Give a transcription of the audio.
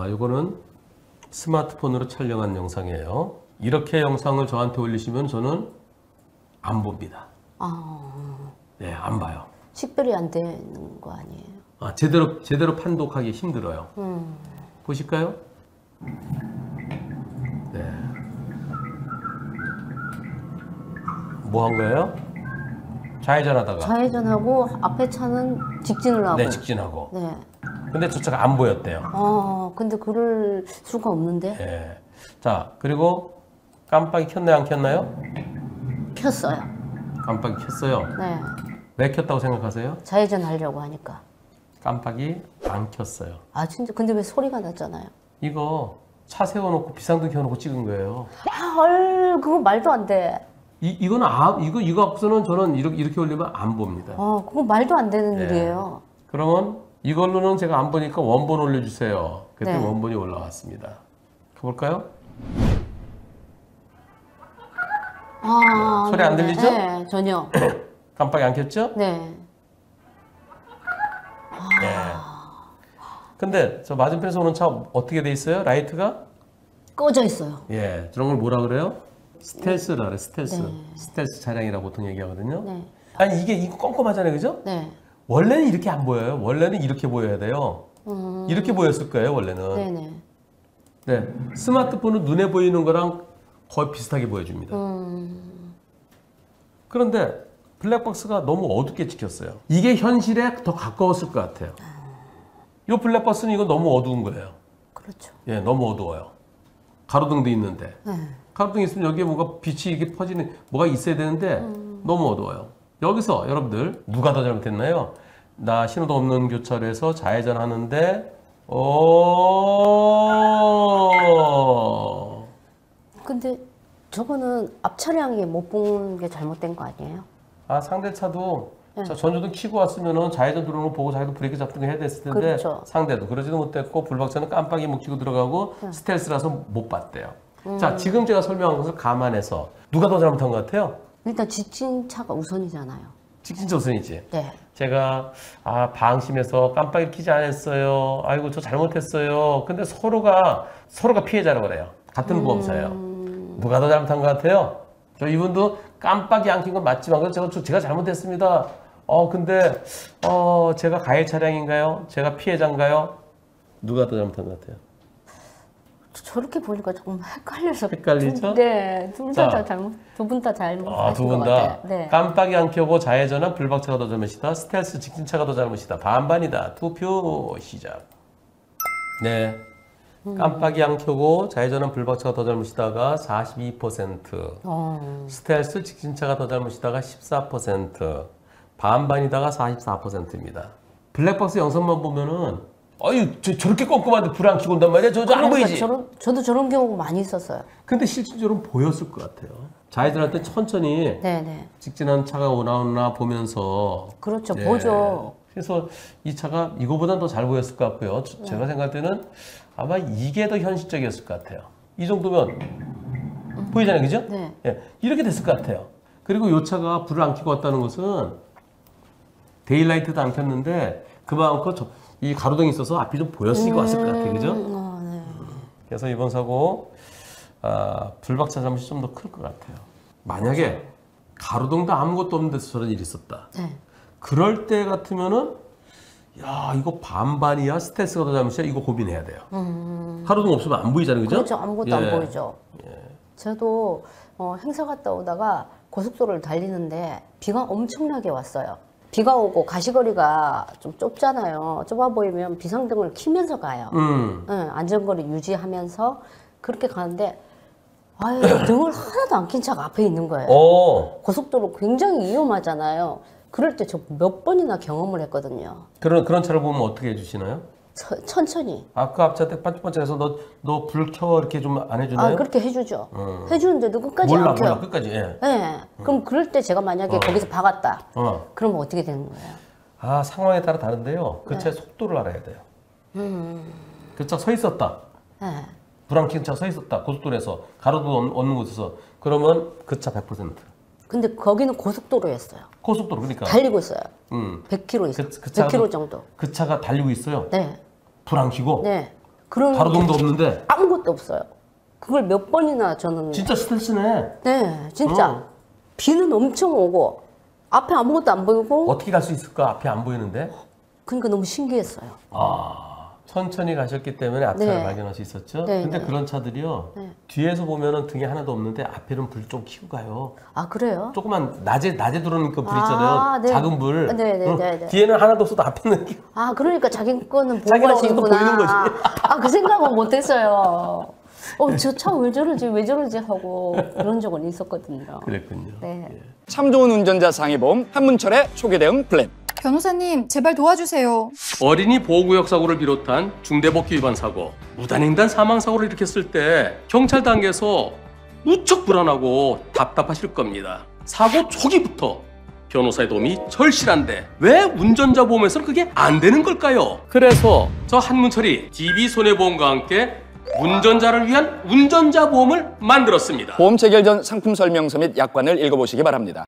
아, 이거는 스마트폰으로 촬영한 영상이에요. 이렇게 영상을 저한테 올리시면 저는 안 봅니다. 아, 네, 안 봐요. 식별이 안 되는 거 아니에요? 아, 제대로 제대로 판독하기 힘들어요. 음. 보실까요? 네. 뭐 한 거예요? 좌회전하다가 좌회전하고 앞에 차는 직진을 하고. 네 직진하고. 네. 근데 저 차가 안 보였대요. 아, 근데 그럴 수가 없는데 예. 자 그리고 깜빡이 켰나요 안 켰나요? 켰어요. 깜빡이 켰어요. 네. 왜 켰다고 생각하세요? 좌회전 하려고 하니까. 깜빡이 안 켰어요. 아, 진짜 근데 왜 소리가 났잖아요. 이거 차 세워놓고 비상등 켜놓고 찍은 거예요. 아, 헐, 그거 말도 안 돼. 이 이거는 아 이거 이거 앞서는 저는 이렇게 이렇게 올리면 안 봅니다. 어, 그거 말도 안 되는 네. 일이에요. 그러면 이걸로는 제가 안 보니까 원본 올려주세요. 그때 네. 원본이 올라왔습니다. 가볼까요? 아, 소리 안 네, 들리죠? 네, 전혀. 깜빡이 안 켰죠? 네. 네. 근데 저 맞은편에서 오는 차 어떻게 돼 있어요? 라이트가? 꺼져 있어요. 예, 저런 걸 뭐라 그래요? 스텔스라 그래, 스텔스. 네. 스텔스 차량이라고 보통 얘기하거든요. 네. 아니 이게 이거 꼼꼼하잖아요, 그죠? 네. 원래는 이렇게 안 보여요. 원래는 이렇게 보여야 돼요. 음, 이렇게 보였을 거예요, 원래는. 네네. 네, 스마트폰은 눈에 보이는 거랑 거의 비슷하게 보여줍니다. 음, 그런데 블랙박스가 너무 어둡게 찍혔어요. 이게 현실에 더 가까웠을 것 같아요. 이 블랙박스는 이거 너무 어두운 거예요. 그렇죠. 예, 너무 어두워요. 가로등도 있는데. 네. 가로등 있으면 여기에 뭔가 빛이 이게 퍼지는 뭐가 있어야 되는데 너무 어두워요. 여기서 여러분들 누가 더 잘못했나요? 나 신호도 없는 교차로에서 좌회전 하는데 어 근데 저거는 앞 차량이 못 본 게 잘못된 거 아니에요? 아 상대 차도 네. 자, 전조등 켜고 왔으면은 좌회전 들어오는 거 보고 자기도 브레이크 잡든가 해야 됐을 텐데 그렇죠. 상대도 그러지도 못했고 불박차는 깜빡이 못 켜고 들어가고 네. 스텔스라서 못 봤대요. 음. 자 지금 제가 설명한 것을 감안해서 누가 더 잘못한 것 같아요? 일단 직진 차가 우선이잖아요. 직진 조선이지. 네. 제가 아 방심해서 깜빡이 켜지 않았어요. 아이고 저 잘못했어요. 근데 서로가 서로가 피해자라고 그래요. 같은 보험사예요. 음, 누가 더 잘못한 것 같아요? 저 이분도 깜빡이 안 킨 건 맞지만 그래서 제가, 저- 제가 잘못했습니다. 어 근데 어 제가 가해 차량인가요? 제가 피해자인가요? 누가 더 잘못한 것 같아요? 저- 저렇게 보니까 조금 헷갈려서. 헷갈리죠? 두, 네. 둘 다 자. 잘못, 두 분 다 잘못. 아, 두분것 다. 네. 깜빡이 안 켜고 좌회전한 불박차가 더 잘못이다. 스텔스 직진차가 더 잘못이다. 반반이다. 투표 시작. 네. 깜빡이 안 켜고 좌회전한 불박차가 더 잘못이다가 42%. 어, 스텔스 직진차가 더 잘못이다가 14%. 반반이다가 44%입니다. 블랙박스 영상만 보면은 어유 저, 저렇게 꼼꼼한데 불안 켜고 온단 말이야. 저저안 그러니까 보이지. 저런, 저도 저런 경우가 많이 있었어요. 근데 실질적으로 보였을 것 같아요. 때 천천히 네네. 직진한 차가 오나 보면서 그렇죠. 네. 보죠. 그래서 이 차가 이거보단 더 잘 보였을 것 같고요. 저- 제가 생각할 때는 아마 이게 더 현실적이었을 것 같아요. 이 정도면 보이잖아요, 그죠? 네. 예, 이렇게 됐을 것 같아요. 그리고 이 차가 불을 안 켜고 왔다는 것은 데일라이트도 안 켰는데 그만큼 저- 이 가로등이 있어서 앞이 좀 보였을 것 같을 것 같아요, 그죠? 음, 어, 네. 그래서 이번 사고 아, 불박차 잘못이 좀더 클 것 같아요. 만약에 가로등도 아무것도 없는 데서 저런 일이 있었다. 네. 그럴 때 같으면은 야 이거 반반이야 스텔스가 더 잘못이야 이거 고민해야 돼요. 하루등 없으면 안 보이잖아요, 그죠? 음. 그렇죠. 아무것도 예. 안 보이죠. 저도 어, 행사 갔다 오다가 고속도로를 달리는데 비가 엄청나게 왔어요. 비가 오고 가시거리가 좀 좁잖아요. 좁아 보이면 비상등을 키면서 가요. 음, 예, 안전거리 유지하면서 그렇게 가는데 아유 등을 하나도 안 킨 차가 앞에 있는 거예요. 어 고속도로 굉장히 위험하잖아요. 그럴 때 저 몇 번이나 경험을 했거든요. 그런 그런 차를 보면 어떻게 해주시나요? 천- 천천히. 아까 앞차한테 반짝반짝해서 너 너 불 켜 이렇게 좀 안 해주나요? 아 그렇게 해주죠. 어. 해주는데도 끝까지 몰라 안 켜요. 몰라 끝까지. 예. 네. 그럼 그럴 때 제가 만약에 거기서 박았다. 어. 그러면 어떻게 되는 거예요? 아 상황에 따라 다른데요. 네. 그 차의 속도를 알아야 돼요. 음. 그차 서 있었다. 네. 불안 켜차 서 있었다. 고속도로에서 가로등 없- 없는 곳에서 그러면 그 차 100%. 근데 거기는 고속도로였어요. 고속도로 그러니까. 달리고 있어요. 음. 100km 있어요. 그- 그 차도- 100km 정도. 그 차가 달리고 있어요. 네. 불안 켜고. 네. 그런 가로등도 없는데 아무것도 없어요. 그걸 몇 번이나 저는 진짜 스트레스네. 네 진짜 어. 비는 엄청 오고 앞에 아무것도 안 보이고 어떻게 갈 수 있을까? 앞이 안 보이는데. 그러니까 너무 신기했어요. 아 천천히 가셨기 때문에 앞차를 네. 발견할 수 있었죠. 네, 근데 네. 그런 차들이요. 네. 뒤에서 보면은 등에 하나도 없는데 앞에는 불좀 켜고 가요. 아 그래요? 조그만 낮에 낮에 들어오는 그불 아, 있잖아요. 네. 작은 불. 네, 네, 네, 네. 뒤에는 하나도 없어도 앞에는 아 그러니까 자기 거는 보고 자기가 가시구나. 보이는 거지. 아그 생각은 못했어요. 어 저 차 왜 저러지 왜 저러지 하고 그런 적은 있었거든요. 그랬군요. 네. 참 좋은 운전자 상해보험 한문철의 초기 대응 플랜. 변호사님, 제발 도와주세요. 어린이 보호구역 사고를 비롯한 중대법규 위반 사고, 무단횡단 사망 사고를 일으켰을 때 경찰 단계에서 무척 불안하고 답답하실 겁니다. 사고 초기부터 변호사의 도움이 절실한데 왜 운전자 보험에서는 그게 안 되는 걸까요? 그래서 저 한문철이 DB 손해보험과 함께 운전자를 위한 운전자 보험을 만들었습니다. 보험 체결 전 상품 설명서 및 약관을 읽어보시기 바랍니다.